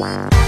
Wow.